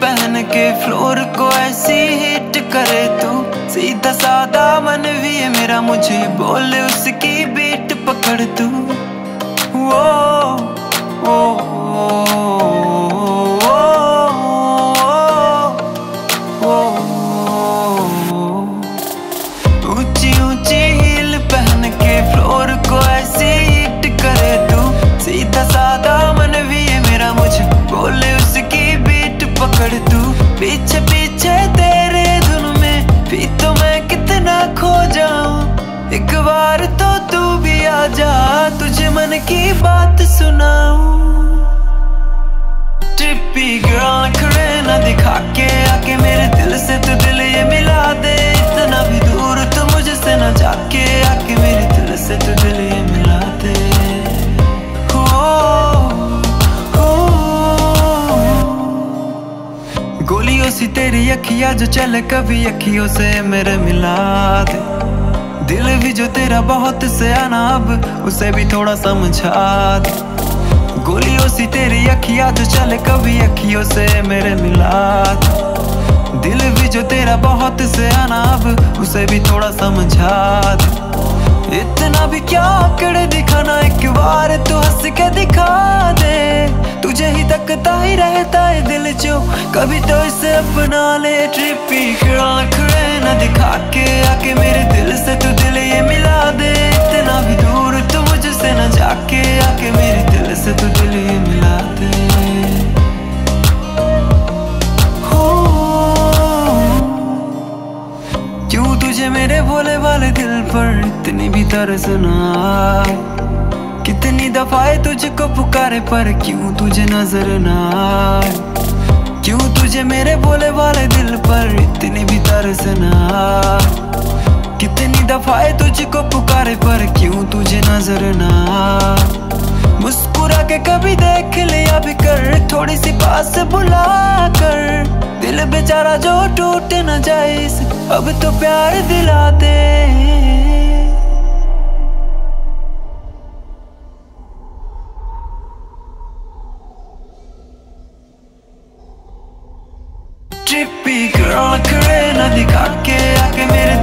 पहन के फ्लोर को ऐसी हिट करे तू। सीधा सादा मन भी है मेरा मुझे बोल उसकी बीट पकड़ तू। ओ, ओ, ओ। बार तो तू भी आ जा, तुझे मन की बात सुनाऊं। ट्रिपी गर्ल खड़े ना दिखा के आके मेरे दिल से तू दिल ये मिला दे। इतना भी दूर तू मुझसे ना जाके आके मेरे दिल से तू दिल ये मिला दे। गोलियों सी तेरी अखियाँ जो चल कभी अखियों से मेरे मिला दे। दिल भी जो तेरा बहुत से आना अब उसे भी थोड़ा समझा गोलियों सी तेरी अखियाँ जो चले कभी अखियों से मेरे मिला दिल भी जो तेरा बहुत से आना अब उसे भी थोड़ा समझा इतना भी क्या आंकड़े दिखाना, एक बार तू हंस के दिखा दे। तुझे ही तकता ही रहता है दिल जो, कभी तो इसे अपना ले। ट्रिपी खड़े न दिखा के आके मेरे भोले वाले दिल पर इतनी भी तरस ना? कितनी दफाए तुझको पुकारे पर क्यों तुझे नज़र ना? क्यों तुझे मेरे भोले वाले दिल पर इतनी भी तरस ना? कितनी दफाए तुझको पुकारे पर क्यों तुझे नज़र ना आए? मुस्कुरा के कभी देख लिया भी कर थोड़ी सी पास बुला कर दिल बेचारा जो टूट न जाए अब तो प्यार दिला दे ट्रिपी गर्ल खड़े न दिखा के आके मेरे